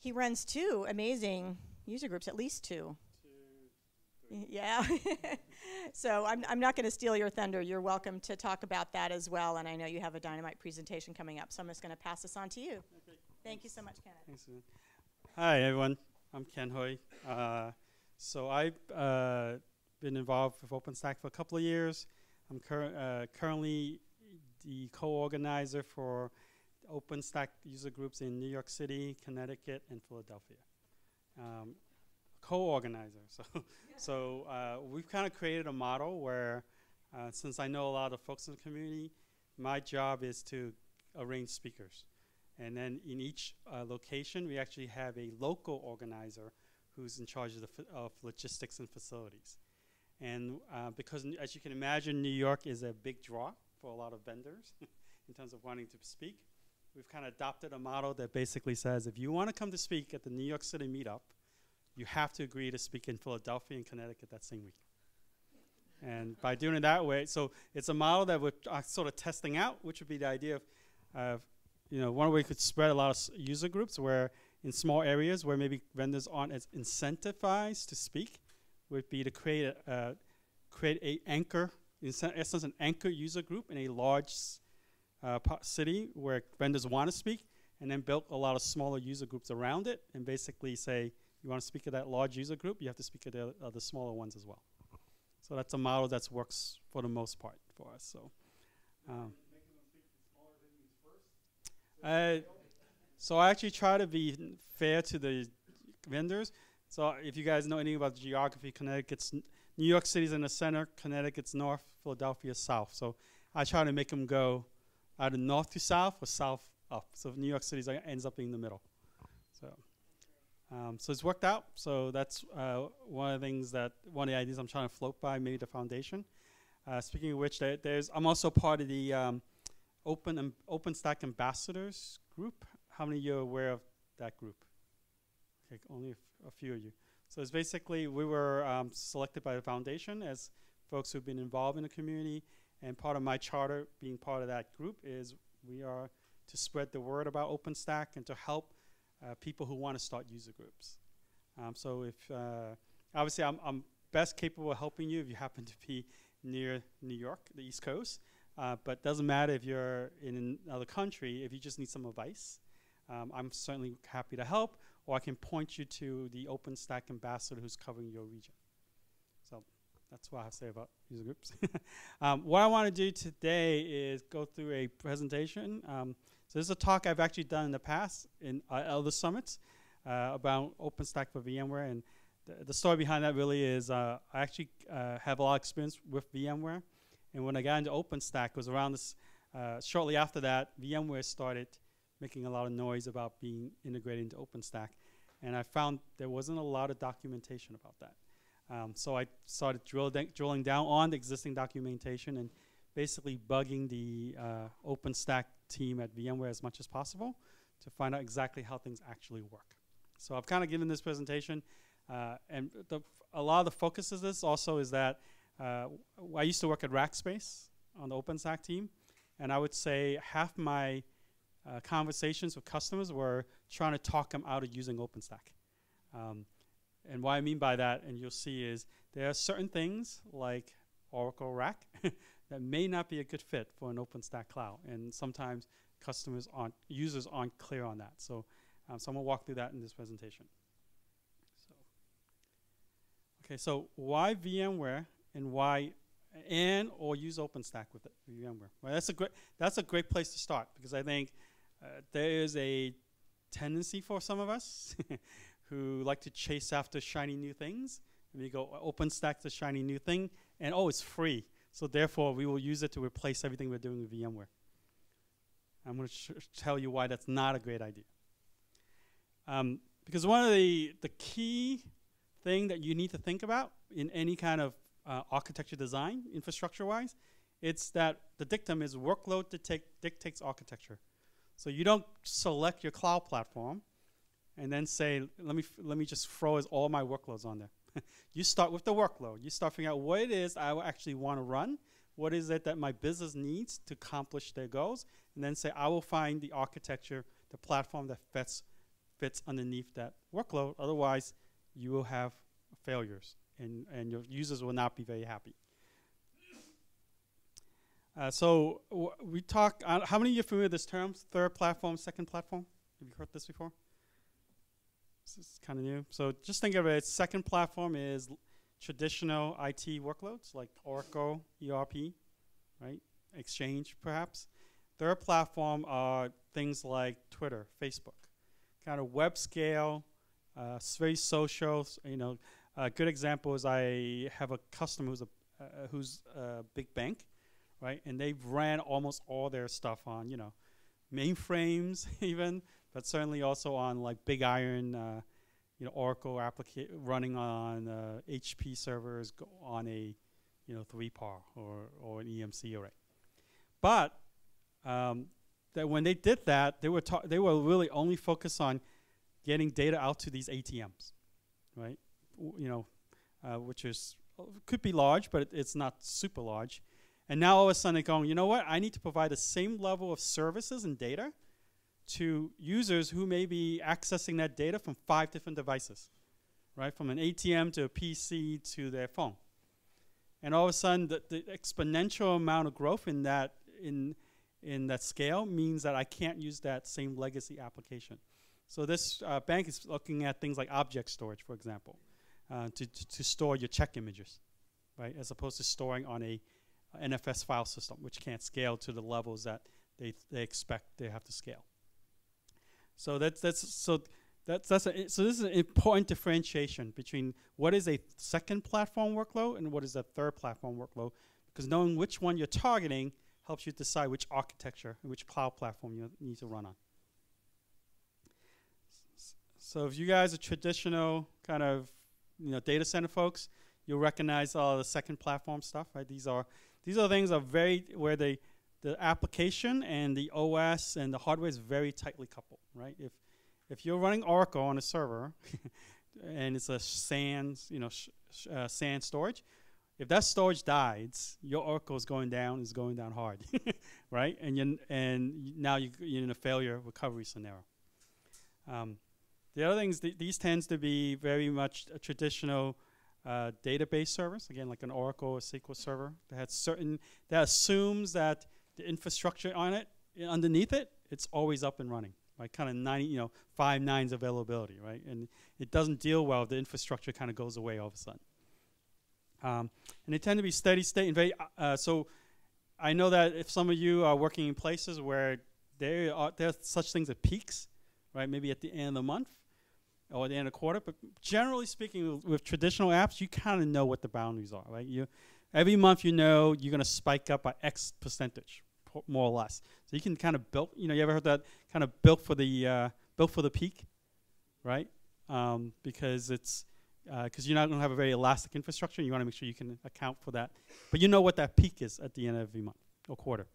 He runs two amazing user groups, at least two. Two, Yeah. so I'm, I'm not going to steal your thunder. You're welcome to talk about that as well. And I know you have a dynamite presentation coming up, so I'm just going to pass this on to you. Okay. Thank you so much, Kenneth. Thanks, Hi, everyone. I'm Ken Hui. Uh, so I've uh, been involved with OpenStack for a couple of years. I'm cur- uh, currently the co-organizer for OpenStack user groups in New York City, Connecticut, and Philadelphia. Um, co-organizer. So, so uh, we've kind of created a model where, uh, since I know a lot of folks in the community, my job is to arrange speakers. And then in each uh, location, we actually have a local organizer who's in charge of, of logistics and facilities. And uh, because, as you can imagine, New York is a big draw for a lot of vendors in terms of wanting to speak. We've kind of adopted a model that basically says if you want to come to speak at the New York City meetup, you have to agree to speak in Philadelphia and Connecticut that same week. And by doing it that way, so it's a model that we're uh, sort of testing out, which would be the idea of, of you know, one way we could spread a lot of user groups where in small areas where maybe vendors aren't as incentivized to speak, would be to create a, uh, create a anchor, in essence, an anchor user group in a large uh, city where vendors want to speak, and then build a lot of smaller user groups around it, and basically say, you want to speak at that large user group, you have to speak at the, uh, the smaller ones as well. So that's a model that works for the most part for us. So, um, uh, so I actually try to be fair to the vendors. So if you guys know anything about geography, Connecticut's New York City's in the center, Connecticut's north, Philadelphia's south. So I try to make them go either north to south or south up. So New York City ends up being the middle. So. Um, so it's worked out. So that's uh, one of the things that one of the ideas I'm trying to float by maybe the foundation. Uh, speaking of which, there, there's I'm also part of the um, Open um, OpenStack Ambassadors group. How many of you are aware of that group? Okay, only a few of you. So it's basically we were um, selected by the foundation as folks who've been involved in the community, and part of my charter, being part of that group, is we are to spread the word about OpenStack and to help uh, people who want to start user groups. Um, so if uh, obviously I'm, I'm best capable of helping you if you happen to be near New York, the East Coast. Uh, but doesn't matter if you're in another country. If you just need some advice, um, I'm certainly happy to help, or I can point you to the OpenStack ambassador who's covering your region. That's what I say about user groups. um, what I want to do today is go through a presentation. Um, so this is a talk I've actually done in the past in uh, other summits uh, about OpenStack for VMware. And the, the story behind that really is uh, I actually uh, have a lot of experience with VMware. And when I got into OpenStack, it was around this, uh, shortly after that, VMware started making a lot of noise about being integrated into OpenStack. And I found there wasn't a lot of documentation about that. Um, so I started drill drilling down on the existing documentation and basically bugging the uh, OpenStack team at VMware as much as possible to find out exactly how things actually work. So I've kind of given this presentation, uh, and a lot of the focus of this also is that uh, I used to work at Rackspace on the OpenStack team, and I would say half my uh, conversations with customers were trying to talk them out of using OpenStack. Um, and what I mean by that, and you'll see, is there are certain things like Oracle RAC that may not be a good fit for an OpenStack cloud, and sometimes customers aren't, users aren't clear on that. So, um, I'm gonna walk through that in this presentation. So, okay, so why VMware and why and or use OpenStack with it, VMware? Well, that's a great that's a great place to start because I think uh, there is a tendency for some of us who like to chase after shiny new things. And we go OpenStack's a shiny new thing, and oh, it's free. So therefore, we will use it to replace everything we're doing with VMware. I'm going to tell you why that's not a great idea. Um, because one of the the key thing that you need to think about in any kind of uh, architecture design, infrastructure-wise, it's that the dictum is workload dictates architecture. So you don't select your cloud platform and then say, let me, let me just throw all my workloads on there. you start with the workload. You start figuring out what it is I actually want to run, what is it that my business needs to accomplish their goals, and then say, I will find the architecture, the platform that fits fits underneath that workload. Otherwise, you will have failures and, and your users will not be very happy. Uh, so we talk, uh, how many of you are familiar with this term, third platform, second platform? Have you heard this before? This is kind of new. So just think of it, second platform is traditional IT workloads like Oracle, ERP, right? Exchange, perhaps. Third platform are things like Twitter, Facebook, kind of web scale, uh, very social. You know, a good example is I have a customer who's a uh, who's a big bank, right? And they've ran almost all their stuff on you know mainframes even, but certainly also on like big iron. Uh, you know, Oracle applica- running on HP uh, servers on a, you know, 3PAR or, or an EMC array. But um, that when they did that, they were ta- they were really only focused on getting data out to these ATMs, right? W- you know, uh, which is could be large, but it, it's not super large. And now all of a sudden they're going, you know what? I need to provide the same level of services and data to users who may be accessing that data from five different devices, right? From an ATM to a PC to their phone. And all of a sudden, the, the exponential amount of growth in that in in that scale means that I can't use that same legacy application. So this uh, bank is looking at things like object storage, for example, uh, to, to, to, store your check images, right, as opposed to storing on a NFS file system, which can't scale to the levels that they, they expect they have to scale. So that's that's so that's that's a, so this is an important differentiation between what is a second platform workload and what is a third platform workload, because knowing which one you're targeting helps you decide which architecture and which cloud platform you need to run on. So if you guys are traditional kind of you know data center folks, you'll recognize all the second platform stuff, right? These are these are things are very where they the application and the OS and the hardware is very tightly coupled, right? If if you're running Oracle on a server and it's a SAN, you know, uh, storage, if that storage dies, your Oracle is going down, is going down hard, right? And you and now you, are in a failure recovery scenario. Um, the other things, th these tends to be very much a traditional uh, database servers, again, like an Oracle or SQL server that has certain that assumes that the infrastructure on it, underneath it, it's always up and running, right? Kind of 90, you know, five nines availability, right? And it doesn't deal well if the infrastructure kind of goes away all of a sudden. Um, and they tend to be steady state and very, uh, uh, so I know that if some of you are working in places where there are there's such things as peaks, right? Maybe at the end of the month or at the end of the quarter. But generally speaking, with, with traditional apps, you kind of know what the boundaries are, right? You every month you know you're going to spike up by X percentage, more or less. So you can kind of build. You know, you ever heard that kind of built for the uh, built for the peak, right? Um, because it's because uh, you're not going to have a very elastic infrastructure. You want to make sure you can account for that. But you know what that peak is at the end of every month or quarter.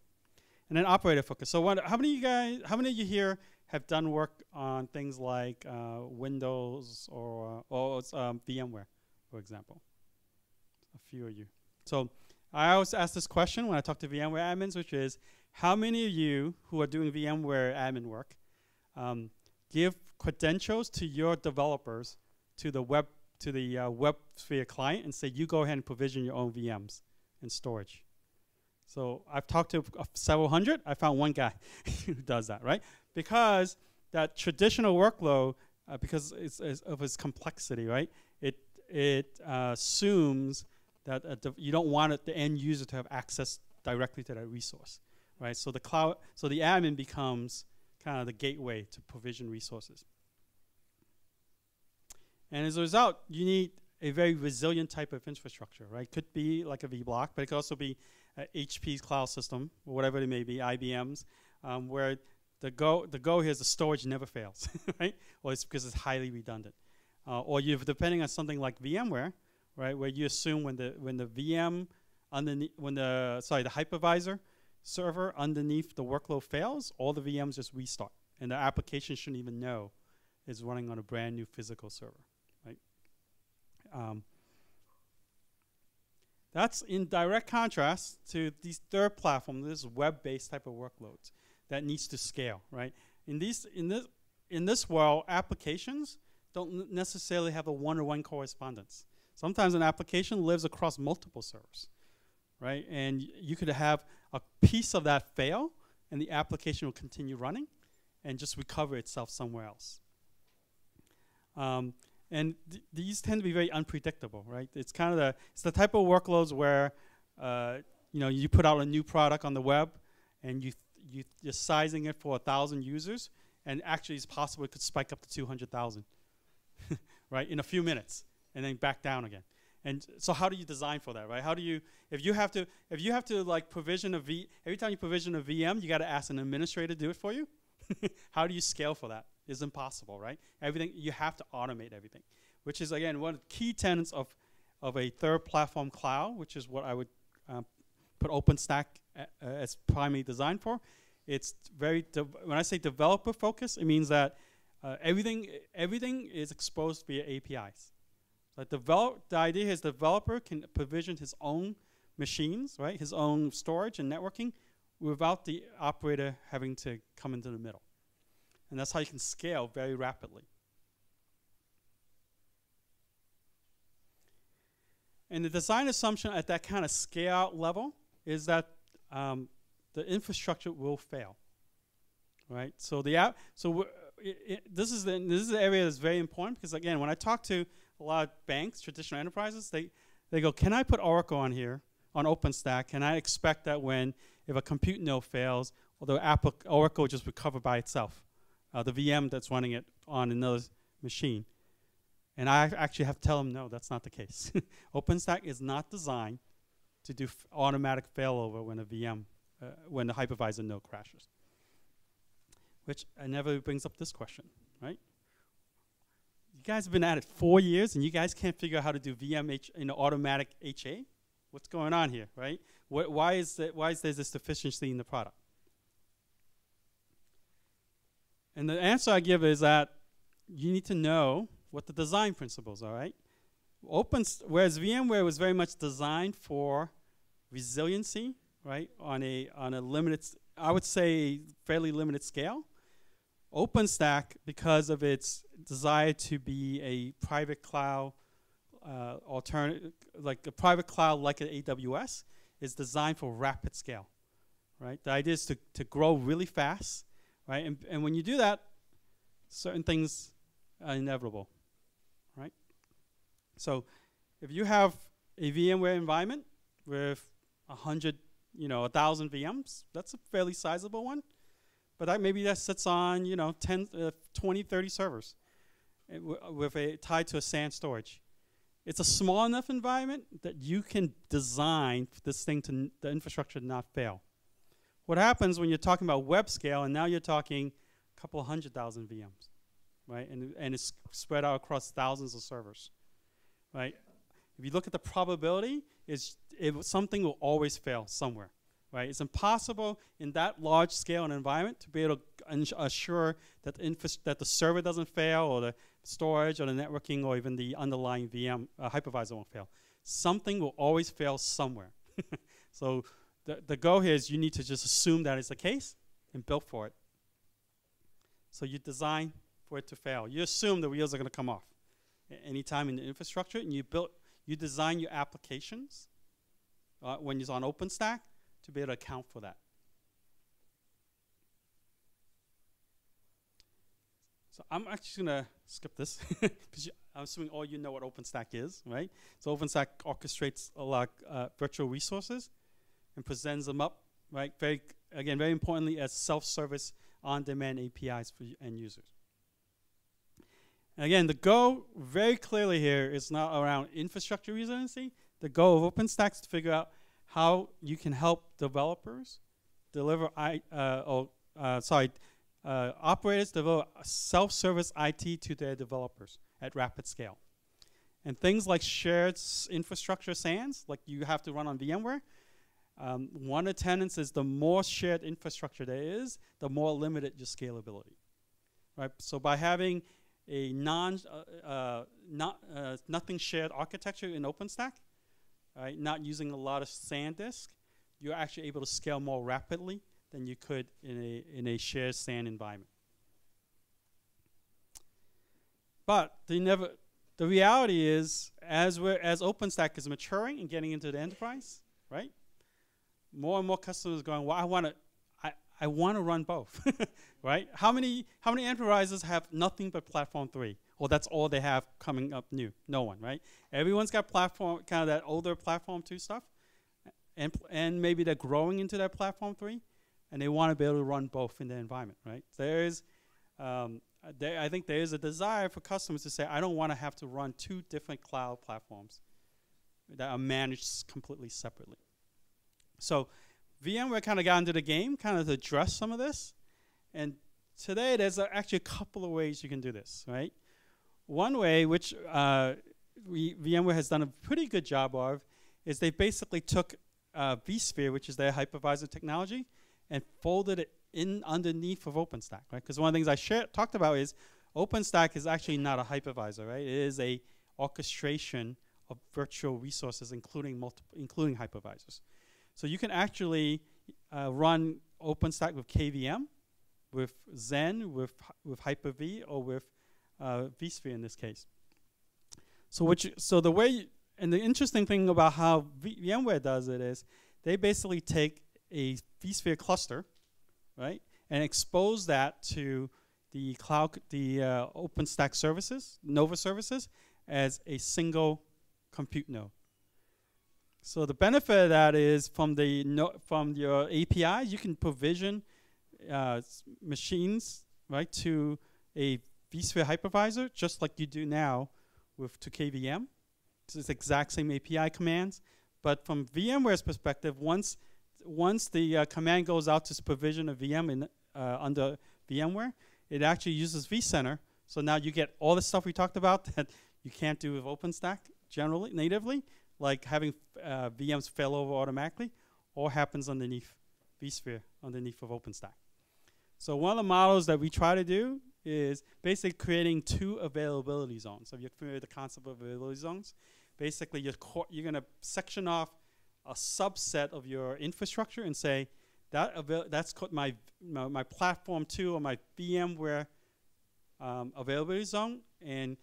And then operator focus. So what, how many of you guys, how many of you here have done work on things like uh, Windows or, or um, VMware, for example? A few of you. So I always ask this question when I talk to VMware admins, which is, how many of you who are doing VMware admin work um, give credentials to your developers to the web to the uh, vSphere client and say, you go ahead and provision your own VMs and storage. So I've talked to uh, several hundred. I found one guy who does that, right? Because that traditional workload, uh, because it's, it's of its complexity, right? It it uh, assumes that uh, you don't want it, the end user to have access directly to that resource, right? So the cloud, so the admin becomes kind of the gateway to provision resources. And as a result, you need a very resilient type of infrastructure, right? Could be like a vBlock, but it could also be HP's cloud system, or whatever it may be, IBM's, um, where the go the go here is the storage never fails, right? Or it's because it's highly redundant. Uh, or you're depending on something like VMware, right, where you assume when the when the VM underneath when the sorry the hypervisor server underneath the workload fails, all the VMs just restart, and the application shouldn't even know it's running on a brand new physical server. Um, that's in direct contrast to these third platform, this web-based type of workloads that needs to scale, right? In these, in this, in this world, applications don't necessarily have a one-to-one correspondence. Sometimes an application lives across multiple servers, right? And you could have a piece of that fail, and the application will continue running, and just recover itself somewhere else. Um, and th- these tend to be very unpredictable, right? It's kind of the it's the type of workloads where uh, you know you put out a new product on the web, and you you you're sizing it for a thousand users, and actually it's possible it could spike up to two hundred thousand, right, in a few minutes, and then back down again. And so how do you design for that, right? How do you if you have to if you have to like provision a V every time you provision a VM, you got to ask an administrator to do it for you. how do you scale for that? It's impossible, right? Everything you have to automate everything, which is again one of the key tenets of of a third platform cloud, which is what I would um, put OpenStack uh, as primarily designed for. It's very when I say developer focused, it means that uh, everything everything is exposed via APIs. Like develop, the idea is developer can provision his own machines, right? His own storage and networking, without the operator having to come into the middle. And that's how you can scale very rapidly. And the design assumption at that kind of scale out level is that um, the infrastructure will fail, right? So the app, so we're- i i this is the this is the area that's very important because again, when I talk to a lot of banks, traditional enterprises, they they go, "Can I put Oracle on here on OpenStack? Can I expect that when if a compute node fails, or the Oracle just recover by itself, uh, the VM that's running it on another machine?" And I actually have to tell them, no, that's not the case. OpenStack is not designed to do automatic failover when a VM, uh, when the hypervisor node crashes. Which inevitably brings up this question? You guys have been at it four years, and you guys can't figure out how to do VMH in an automatic HA. What's going on here, right? Wh- why is that? Why is there this deficiency in the product? And the answer I give is that you need to know what the design principles are, right? Open, whereas VMware was very much designed for resiliency, right, on a on a limited, I would say fairly limited scale. OpenStack, because of its desire to be a private cloud uh, alternative, like a private cloud like an AWS, is designed for rapid scale, right? The idea is to, to grow really fast, right? And, and when you do that, certain things are inevitable, right? So if you have a VMware environment with a hundred, you know, a thousand VMs, that's a fairly sizable one. But that maybe that sits on, you know, 10, uh, 20, 30 servers uh, with a tied to a SAN storage. It's a small enough environment that you can design this thing to the infrastructure to not fail. What happens when you're talking about web scale and now you're talking a couple hundred thousand VMs, right? And, and it's spread out across thousands of servers, right? If you look at the probability, is something will always fail somewhere, right? It's impossible in that large scale and environment to be able to assure that the, infras- that the server doesn't fail or the storage or the networking or even the underlying VM uh, hypervisor won't fail. Something will always fail somewhere. so the, the goal here is you need to just assume that is the case and build for it. So you design for it to fail. You assume the wheels are going to come off a- anytime in the infrastructure, and you build, you design your applications uh, when it's on OpenStack to be able to account for that. So I'm actually going to skip this because I'm assuming all you know what OpenStack is, right? So OpenStack orchestrates a lot uh, virtual resources and presents them up, right? Very again, very importantly, as self-service on-demand APIs for end users. And again, the goal very clearly here is not around infrastructure resiliency. The goal of OpenStack is to figure out how you can help developers deliver I, uh, or, uh, sorry, uh, operators deliver self-service IT to their developers at rapid scale. And things like shared infrastructure SANs, like you have to run on VMware, um, one of the tenets is the more shared infrastructure there is, the more limited your scalability. Right? So by having a non, uh, uh, not, uh, nothing shared architecture in OpenStack, right, not using a lot of SAN disk, you're actually able to scale more rapidly than you could in a, in a shared SAN environment. but they never. The reality is, as we're as OpenStack is maturing and getting into the enterprise, right? More and more customers are going. Well, I want to, I, I want to run both, right? How many how many enterprises have nothing but Platform Three? Well, that's all they have coming up new. No one, right? Everyone's got platform, kind of that older Platform Two stuff, and and maybe they're growing into that Platform Three, and they want to be able to run both in their environment, right? There is um, there, I think there is a desire for customers to say, I don't want to have to run two different cloud platforms that are managed completely separately. So VMware kind of got into the game, kind of to address some of this. And today, there's actually a couple of ways you can do this, right? One way, which uh, we, VMware has done a pretty good job of, is they basically took uh, vSphere, which is their hypervisor technology, and folded it in underneath of OpenStack, right? Because one of the things I talked about is OpenStack is actually not a hypervisor, right? It is a orchestration of virtual resources, including multiple, including hypervisors. So you can actually uh, run OpenStack with KVM, with Xen, with with Hyper-V, or with uh, vSphere in this case. So which so the way and the interesting thing about how v VMware does it is they basically take a vSphere cluster right? And expose that to the cloud, the uh, OpenStack services, Nova services, as a single compute node. So the benefit of that is from the no from your APIs, you can provision uh, machines right to a vSphere hypervisor, just like you do now with to KVM. It's the exact same API commands, but from VMware's perspective, once once the uh, command goes out to provision a VM in, uh, under VMware, it actually uses vCenter. So now you get all the stuff we talked about that you can't do with OpenStack generally, natively, like having uh, VMs fail over automatically, all happens underneath vSphere, underneath of OpenStack. So one of the models that we try to do is basically creating two availability zones. So if you're familiar with the concept of availability zones, basically you're, you're going to section off a subset of your infrastructure and say that that's my, my, my platform two or my VMware um, availability zone, and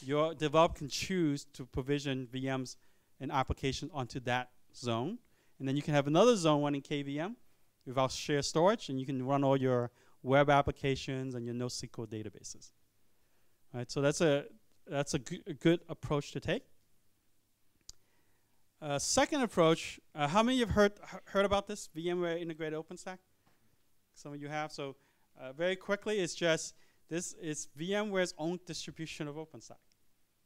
your developer can choose to provision VMs and applications onto that zone, and then you can have another zone running KVM without shared storage, and you can run all your web applications and your NoSQL databases. Right, so that's a that's a, a good approach to take. Uh, second approach, uh, how many of you have heard, heard about this, VMware Integrated OpenStack? Some of you have. So uh, very quickly, it's just, this is VMware's own distribution of OpenStack,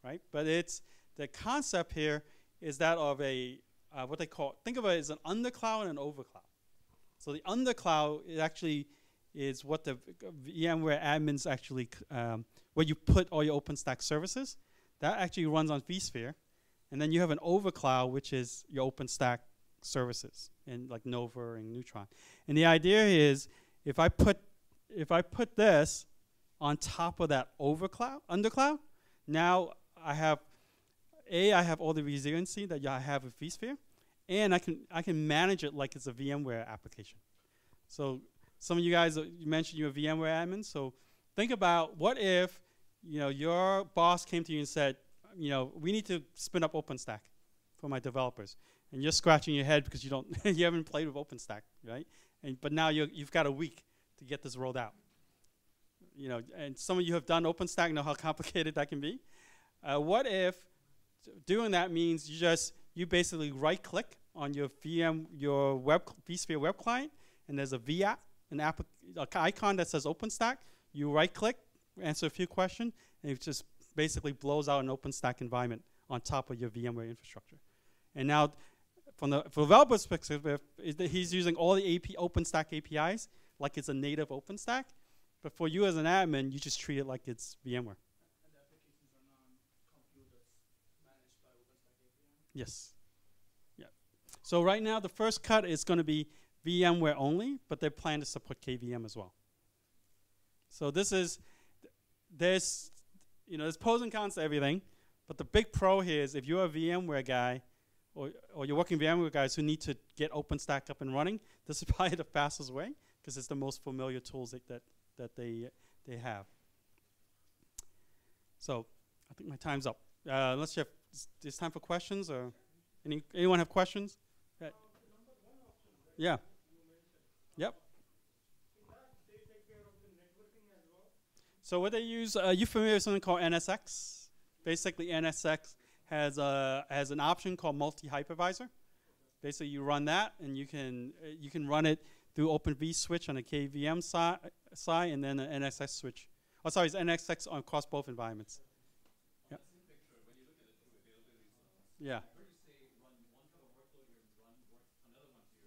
right? But it's, the concept here is that of a, uh, what they call, think of it as an undercloud and an overcloud. So the undercloud is actually is what the VMware admins actually, um, where you put all your OpenStack services. That actually runs on vSphere. And then you have an overcloud, which is your OpenStack services, and like Nova and Neutron. And the idea is, if I put if I put this on top of that overcloud, undercloud, now I have a I have all the resiliency that I have with vSphere, and I can I can manage it like it's a VMware application. So some of you guys uh, you mentioned you're a VMware admin, so think about what if you know your boss came to you and said, you know, we need to spin up OpenStack for my developers. And you're scratching your head because you don't, you haven't played with OpenStack, right? And, but now you have got a week to get this rolled out. You know, and some of you have done OpenStack, know how complicated that can be. Uh, what if doing that means you just, you basically right click on your VM, your web, vSphere web client, and there's a V app, an app, icon that says OpenStack. You right click, answer a few questions, and it just basically blows out an OpenStack environment on top of your VMware infrastructure. And now, from the developer's perspective, he's using all the AP, OpenStack APIs like it's a native OpenStack. But for you as an admin, you just treat it like it's VMware. Yes. Yeah. So right now, the first cut is going to be VMware only, but they plan to support KVM as well. So this is, there's you know, there's pros and cons to everything. But the big pro here is if you're a VMware guy, or, or you're working VMware guys who need to get OpenStack up and running, this is probably the fastest way because it's the most familiar tools that, that, that they, they have. So I think my time's up. Uh, unless you have, it's time for questions or any, anyone have questions? Yeah. Yeah. Yep. So what they use, uh, you familiar with something called NSX? Basically, NSX has a has an option called multi hypervisor. Basically, you run that, and you can uh, you can run it through Open vSwitch on a KVM side, side and then an NSX switch. Oh, sorry, it's NSX on across both environments. Yeah. Yeah.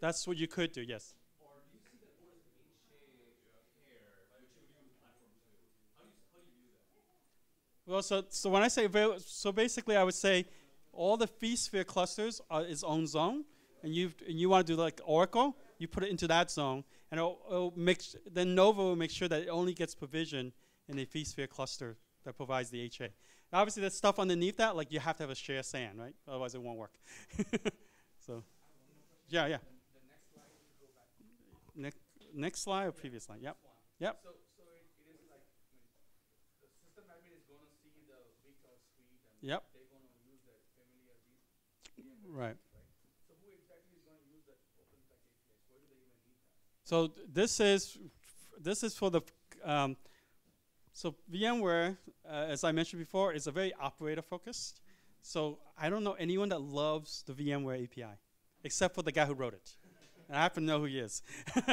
That's what you could do, yes. Well, so, so when I say so basically, I would say all the vSphere clusters are its own zone, and you and you want to do like Oracle, you put it into that zone, and it'll, it'll make then Nova will make sure that it only gets provision in a vSphere cluster that provides the HA. Now, obviously, there's stuff underneath that, like you have to have a share SAN, right? Otherwise, it won't work. so, yeah, yeah. Next, next slide or previous slide? Yep. Yep. So, need that? So th- this is this is for the um, so VMware, uh, as I mentioned before, is a very operator focused. So I don't know anyone that loves the VMware API, except for the guy who wrote it. and I happen to know who he is.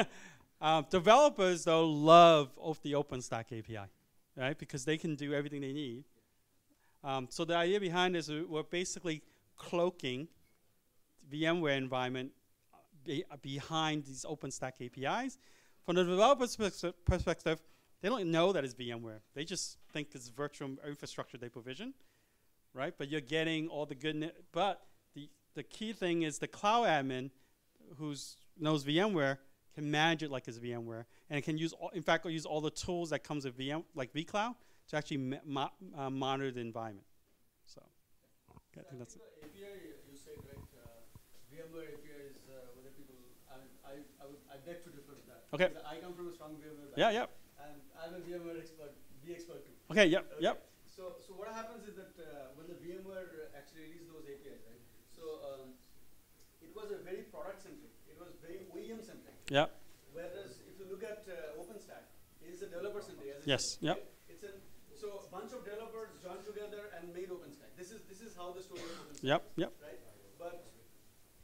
um, developers though love of the OpenStack API, right? Because they can do everything they need. Um, so the idea behind this is we're basically cloaking VMware environment be, uh, behind these OpenStack APIs. From the developer's perspective, they don't know that it's VMware. They just think it's virtual infrastructure they provision, right? But you're getting all the good. But the the key thing is the cloud admin, who knows VMware, can manage it like it's VMware, and it can use, all, in fact, use all the tools that comes with VM, like vCloud, to actually mo- uh, monitor the environment. So, okay, I think that's it. API you said, right, uh, VMware API is, uh, whether people, I, I, I would, I beg to differ with that. Okay. I come from a strong VMware Yeah, background. yeah. And I'm a VMware expert, vExpert too. Okay, yep, Okay. yep. So, so what happens is that uh, when the VMware actually released those APIs, right? So um, it was a very product centric. It was very OEM centric. Yep. Whereas if you look at uh, OpenStack, it is a developer centric. Yes, yep. right? So a bunch of developers joined together and made OpenStack. This is this is how the story of OpenStack. Yep, yep. Right. But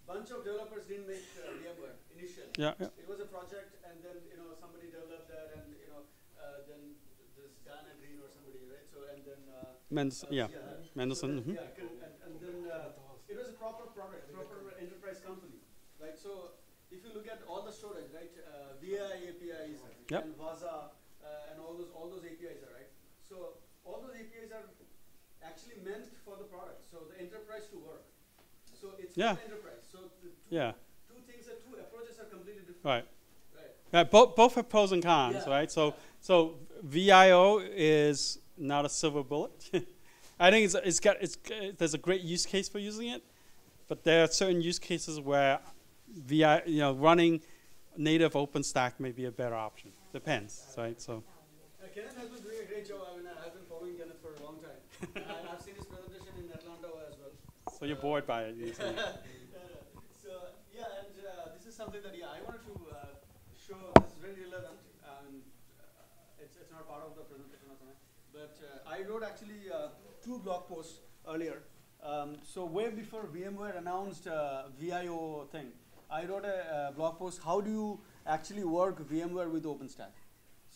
bunch of developers didn't make uh, VMware initially. Yeah, yeah. It was a project, and then you know somebody developed that, and you know uh, then this Diane Greene or somebody, right? So and then. Uh, Men's, uh, yeah. so Mendelssohn, then- mhm. Yeah, and, and then uh, it was a proper product, proper enterprise company, right? So if you look at all the storage, right, uh, VI APIs Yep. and VASA uh, and all those all those APIs are right. So all those APIs are actually meant for the product, so the enterprise to work. So it's Yeah. for enterprise. So the two, Yeah. two things are two approaches are completely different. Right. Right. Yeah, both both have pros and cons, Yeah. right? So so VIO is not a silver bullet. I think it's it's got it's there's a great use case for using it, but there are certain use cases where VI you know running native OpenStack may be a better option. Depends, right? So Uh, Kenneth has been doing a great job. I mean, I've been following Kenneth for a long time. and I've seen his presentation in Atlanta as well. so you're bored by it. so yeah, and uh, this is something that yeah I wanted to uh, show. This is very relevant. Um, uh, it's it's not part of the presentation or something, but uh, I wrote actually uh, two blog posts earlier. Um, so way before VMware announced uh, VIO thing, I wrote a blog post. How do you actually work VMware with OpenStack?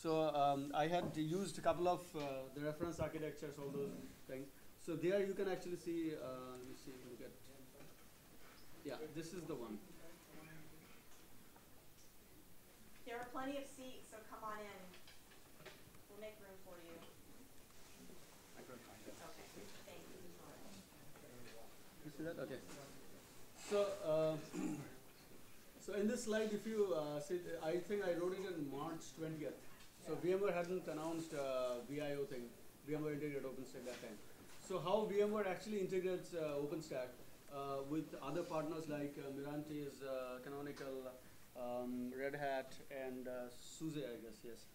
So um, I had used a couple of uh, the reference architectures, all those things. So there you can actually see. Uh, let me see. Look at. Yeah, this is the one. There are plenty of seats, so come on in. We'll make room for you. I couldn't find it. Okay, thank you. You see that? Okay. So, uh, so in this slide, if you uh, see, I think I wrote it in March 20th. So VMware hadn't announced uh, VIO thing, VMware integrated OpenStack that time. So how VMware actually integrates uh, OpenStack uh, with other partners like uh, Mirantis, uh, Canonical, um, Red Hat, and uh, SUSE, I guess, yes.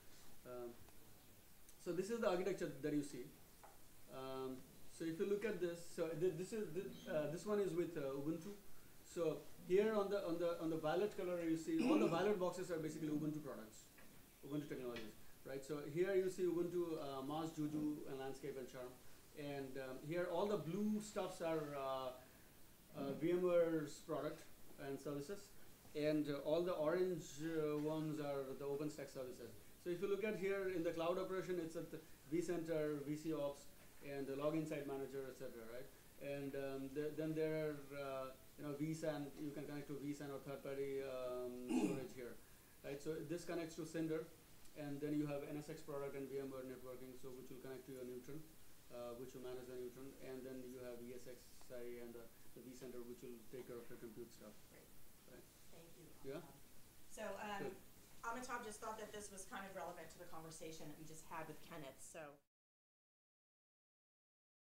Um, so this is the architecture that you see. Um, so if you look at this, so th- this is this, uh, this one is with uh, Ubuntu. So here on the on the on the violet color, you see all the violet boxes are basically Ubuntu products, Ubuntu technologies, right? So here you see Ubuntu, uh, MAAS, Juju, and Landscape and Charm, and um, here all the blue stuffs are uh, uh, VMware's product and services, and uh, all the orange uh, ones are the OpenStack services. So if you look at here in the cloud operation, it's at vCenter, VCOps, and the Log Insight manager, etc. Right? And um, th- then there are uh, you know vSAN. You can connect to vSAN or third-party um, storage here, right? So this connects to Cinder, and then you have NSX product and VMware networking, so which will connect to your Neutron, uh, which will manage the Neutron, and then you have ESXi and the, the vCenter, which will take care of your compute stuff. Great. Thank you. Yeah. So, um, Amitabh just thought that this was kind of relevant to the conversation that we just had with Kenneth, so.